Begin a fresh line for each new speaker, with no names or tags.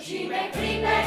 Zime pline